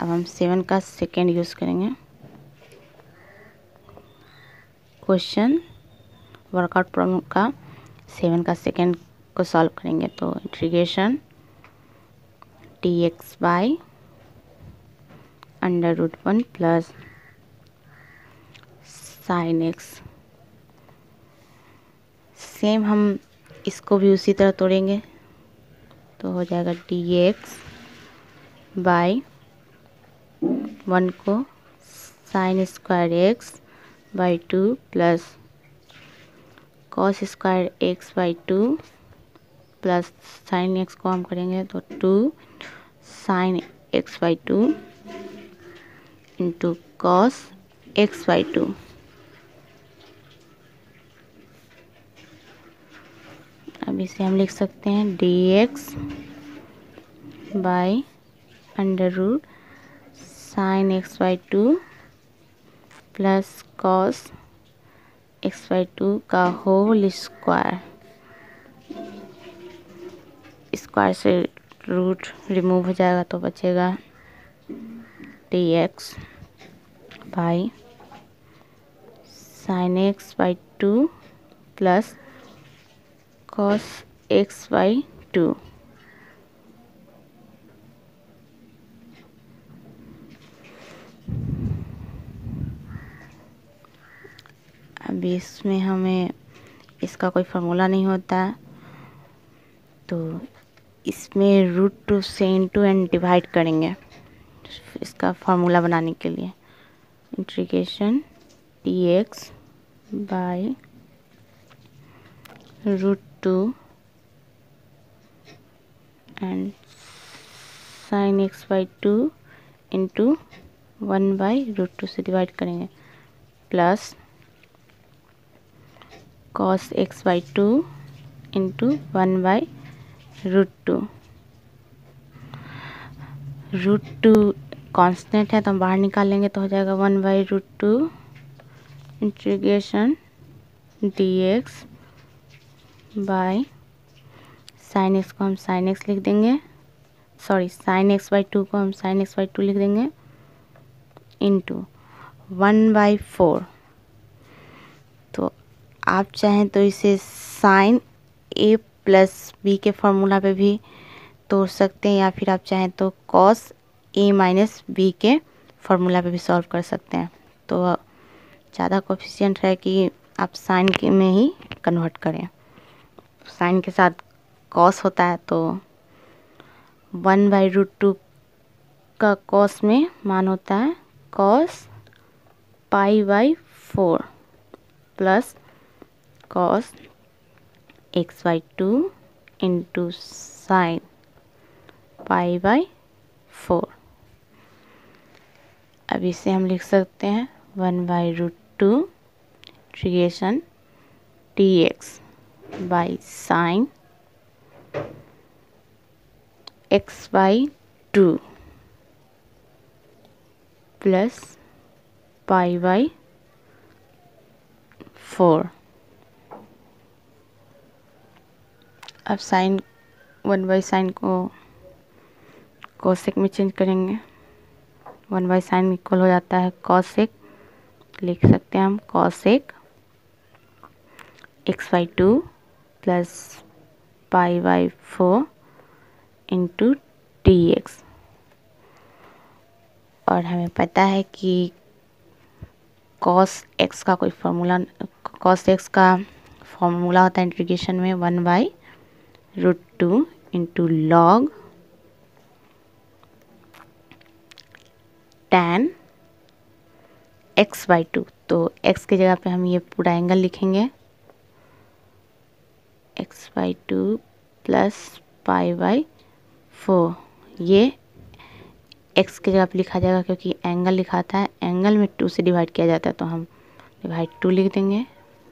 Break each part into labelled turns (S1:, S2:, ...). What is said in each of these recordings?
S1: अब हम सेवन का सेकेंड यूज़ करेंगे। क्वेश्चन वर्कआउट प्रॉब्लम का सेवन का सेकेंड को सॉल्व करेंगे तो integration d x by under root one plus sine x same हम इसको भी उसी तरह तोड़ेंगे तो हो जाएगा डी एक्स बाई वन को sine square x by two plus cos square x by two plus sine x को हम करेंगे तो two sine x by two into cos x by two. अब इसे हम लिख सकते हैं d x by under root sine x by two plus cos x by two का होल स्क्वायर स्क्वायर से रूट रिमूव हो जाएगा तो बचेगा d x by sine x by two plus cos x by two अभी इसमें हमें इसका कोई फार्मूला नहीं होता। तो इसमें रूट टू से इंटू एंड डिवाइड करेंगे, इसका फार्मूला बनाने के लिए। Integration d x by root two and sine x by two into one by root two से डिवाइड करेंगे। Plus cos x by two into one by root two root two constant है तो हम बाहर निकालेंगे तो हो जाएगा one by root two integration d x by sine x को हम साइन एक्स लिख देंगे। Sorry sine x by two को हम साइन एक्स बाई टू लिख देंगे इंटू वन बाई फोर तो आप चाहें तो इसे साइन ए प्लस बी के फॉर्मूला पे भी तोड़ सकते हैं या फिर आप चाहें तो कॉस ए माइनस बी के फॉर्मूला पे भी सॉल्व कर सकते हैं। तो ज़्यादा कोफिशियंट है कि आप साइन के में ही कन्वर्ट करें। साइन के साथ कॉस होता है तो वन बाई रूट टू का कॉस में मान होता है cos pi by four plus cos x by two into sine pi by four अब इसे हम लिख सकते हैं one by root two integration d x by sine x by 2 plus pi by 4 अब साइन वन बाई साइन को cosec में change करेंगे। वन बाई साइन इक्वल हो जाता है कॉसेक लिख सकते हैं हम cosec x by two plus pi by four into d x और हमें पता है कि कॉस एक्स का कोई फार्मूला कॉस एक्स का फॉर्मूला होता है इंटीग्रेशन में one by root two into log ten x by two तो एक्स की जगह पे हम ये पूरा एंगल लिखेंगे। X by two plus pi by four ये एक्स की जगह पर लिखा जाएगा क्योंकि एंगल लिखा था एंगल में टू से डिवाइड किया जाता है तो हम डिवाइड टू लिख देंगे।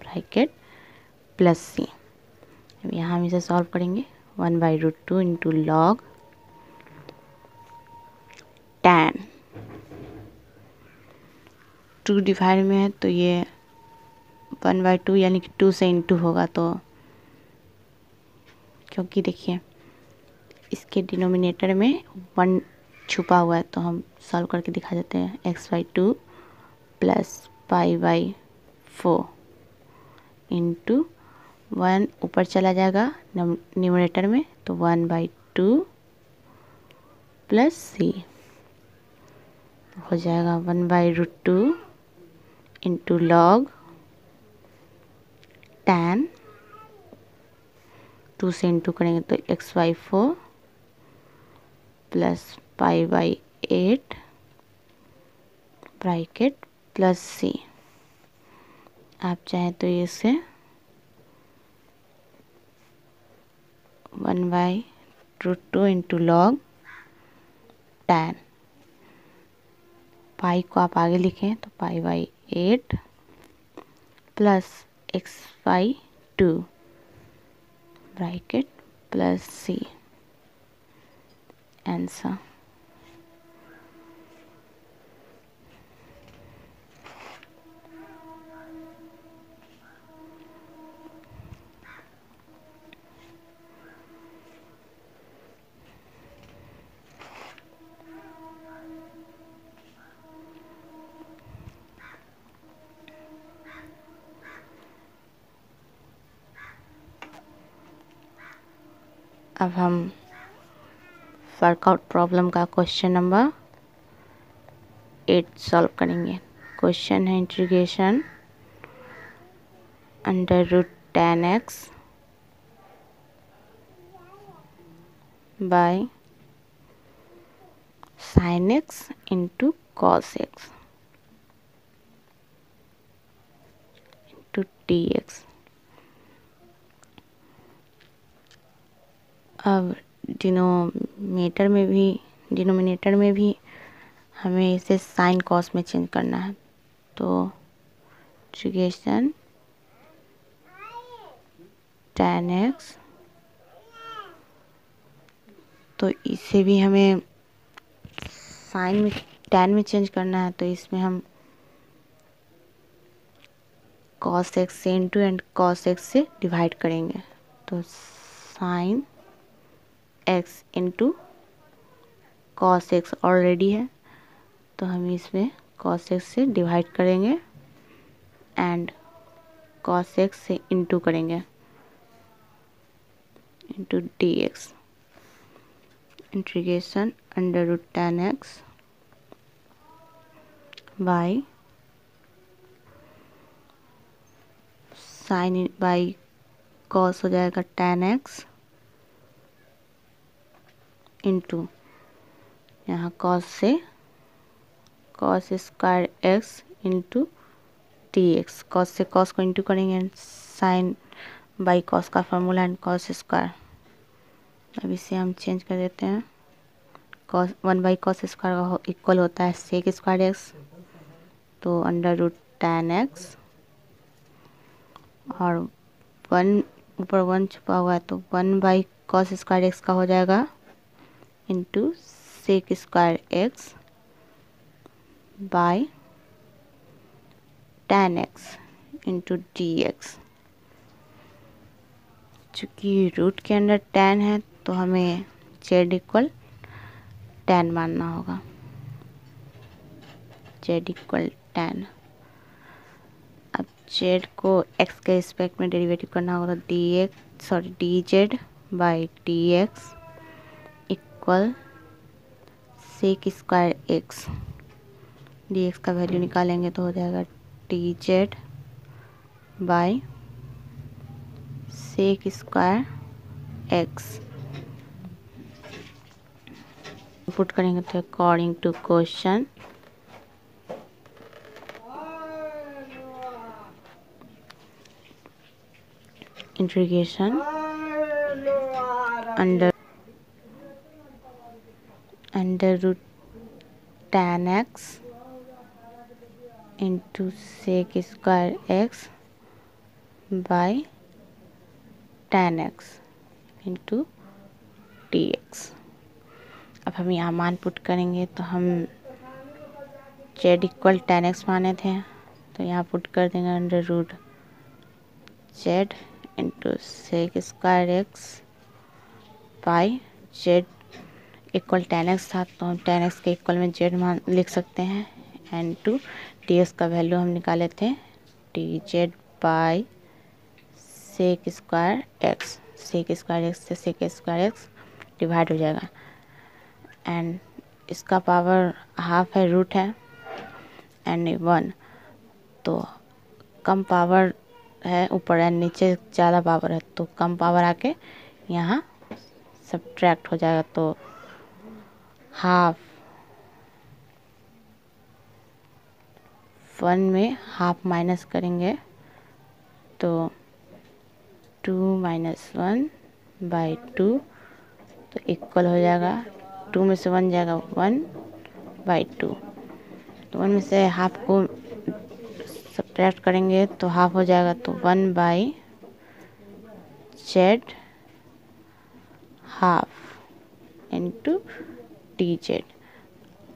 S1: ब्रैकेट प्लस सी अब यहाँ हम इसे सॉल्व करेंगे। One by root two into log tan two divide में है तो ये वन बाई टू यानी कि टू से इंटू होगा तो क्योंकि देखिए, इसके डिनोमिनेटर में वन छुपा हुआ है तो हम सॉल्व करके दिखा देते हैं। X by two plus pi by four into one ऊपर चला जाएगा न्यूमरेटर में तो one by two plus C हो जाएगा one by root two into log tan two से इंटू करेंगे तो x by four plus pi by eight bracket plus C. आप चाहें तो इसे one by root two into log tan pi को आप आगे लिखें तो pi by eight plus x by two bracket plus C answer अब हम वर्कआउट प्रॉब्लम का क्वेश्चन नंबर एट सॉल्व करेंगे। क्वेश्चन है integration under root tan x by sine x into cos x into d x अब denominator में भी, denominator में भी हमें इसे साइन कॉस में चेंज करना है। तो ट्रिगेशन टेन एक्स तो इसे भी हमें साइन में टेन में चेंज करना है तो इसमें हम कॉस एक्स से इंटू एंड कॉस एक्स से डिवाइड करेंगे। तो sine x into cos x already है तो हम इसमें कॉस एक्स से डिवाइड करेंगे एंड कॉस एक्स से इंटू करेंगे into d x integration under root tan x by sine by cos हो जाएगा टेन एक्स इंटू यहाँ कॉस से cos square x into d x cos से कॉस को इंटू करेंगे एंड साइन बाई कॉस का फार्मूला एंड कॉस स्क्वायर अब इसे हम चेंज कर देते हैं. Cos one by cos square equal होता है सेक स्क्वायर एक्स तो अंडर रूट टेन एक्स और वन ऊपर वन छुपा हुआ है तो one by cos square x का हो जाएगा into sec square x by tan x into d x चूँकि रूट के अंदर टेन है तो हमें जेड इक्वल टेन मानना होगा। जेड इक्वल टेन अब जेड को एक्स के रिस्पेक्ट में डेरिवेटिव करना होगा d x sorry d z by d x equal sec square x d x का वैल्यू निकालेंगे तो हो जाएगा d z by sec square x put करेंगे तो according to question integration under under root tan x into sec square x by tan x into dx. अब हम यहाँ मान पुट करेंगे तो हम जेड इक्वल टेन एक्स माने थे। तो यहाँ पुट कर देंगे under root z into sec square x by z equal tan x था तो हम टेन एक्स के इक्वल में जेड मान लिख सकते हैं। एंड टू टी एक्स का वैल्यू हम निकाले थे d z by sec square x sec square x से सेक स्क्वायर एक्स डिवाइड हो जाएगा। एंड इसका पावर हाफ़ है रूट है एंड वन तो कम पावर है, ऊपर एंड नीचे ज़्यादा पावर है तो कम पावर आके यहाँ सब्ट्रैक्ट हो जाएगा। तो हाफ़ वन में हाफ़ माइनस करेंगे तो two minus one by two तो इक्वल हो जाएगा। टू में से वन जाएगा वन बाई टू। तो वन में से हाफ़ को सब्ट्रैक्ट करेंगे तो हाफ़ हो जाएगा तो one by z half into d z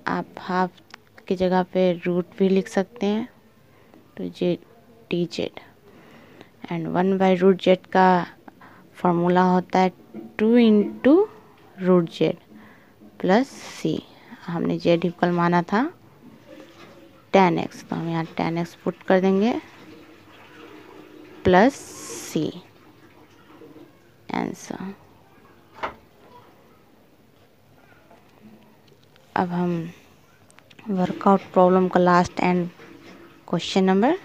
S1: आप हाफ़ की जगह पे रूट भी लिख सकते हैं। तो z d z and one by root z का फॉर्मूला होता है two into root z plus C हमने जेड इक्वल माना था। टेन एक्स तो हम यहाँ टेन एक्स पुट कर देंगे। प्लस सी आंसर अब हम वर्कआउट प्रॉब्लम का last and question number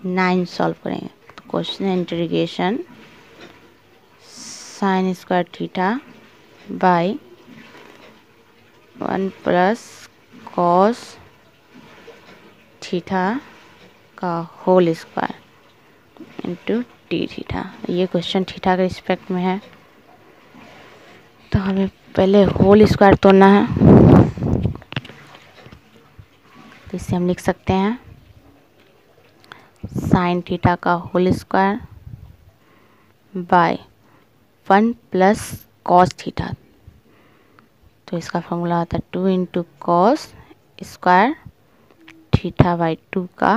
S1: nine solve करेंगे। तो question integration sine square theta by one plus cos theta का whole square into d theta ये क्वेश्चन थीटा के रिस्पेक्ट में है। तो हमें पहले होल स्क्वायर तोड़ना है। तो इसे हम लिख सकते हैं। साइन थीटा का whole square by one plus cos theta तो इसका फॉर्मूला आता है two into cos square theta by two का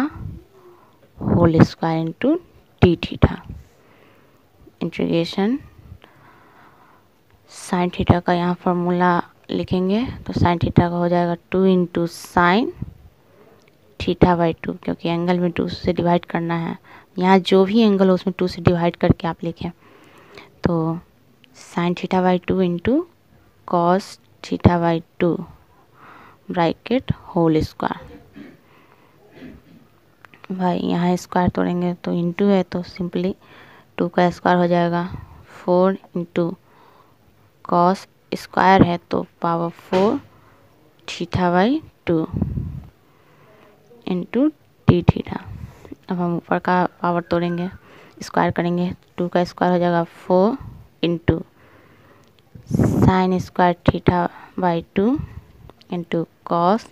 S1: whole square into d theta integration sine theta का यहाँ फॉर्मूला लिखेंगे तो साइन थीटा का हो जाएगा two into sine theta by two क्योंकि एंगल में टू से डिवाइड करना है। यहाँ जो भी एंगल हो, उसमें टू से डिवाइड करके आप लिखें। तो sine theta by two into cos theta by two bracket whole square भाई, यहाँ स्क्वायर तोड़ेंगे तो इंटू है तो सिंपली टू का स्क्वायर हो जाएगा फोर इंटू कॉस स्क्वायर है तो power four theta by two into d theta अब हम ऊपर का पावर तोड़ेंगे स्क्वायर करेंगे। टू का स्क्वायर हो जाएगा four into sine square theta by two into cos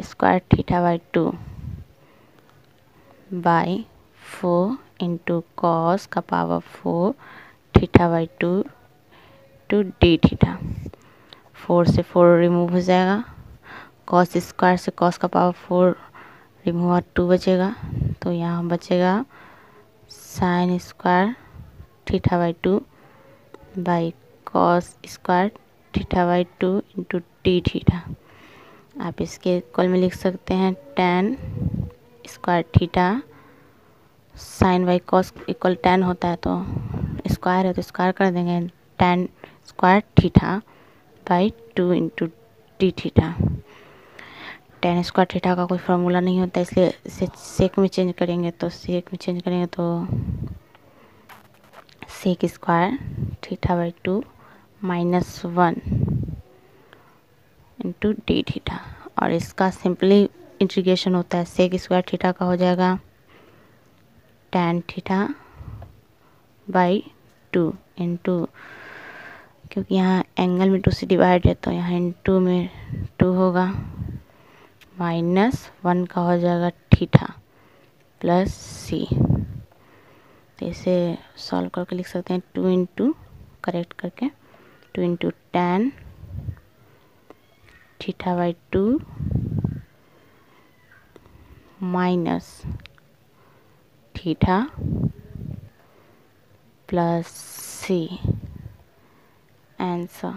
S1: square theta by two by four into cos का power four theta by two two d theta four से फोर रिमूव हो जाएगा. Cos square से cos का power four remove हुआ two बचेगा. तो यहाँ बचेगा sine square theta by two by cos square theta by two into d theta आप इसके इक्वल में लिख सकते हैं tan square theta sine by cos equal tan होता है तो स्क्वायर है तो स्क्वायर कर देंगे tan square theta by two into d theta tan square theta का कोई फार्मूला नहीं होता, इसलिए इसे सेक में चेंज करेंगे तो सेक में चेंज करेंगे तो sec square theta by two minus one into d theta और इसका सिंपली इंटीग्रेशन होता है सेक स्क्वायर थीटा का हो जाएगा tan theta by two into क्योंकि यहाँ एंगल में टू से डिवाइड है तो यहाँ इंटू में टू होगा। माइनस वन का हो जाएगा थीटा प्लस सी तो इसे सॉल्व करके लिख सकते हैं टू इंटू करेक्ट करके two into tan theta by two minus theta plus C answer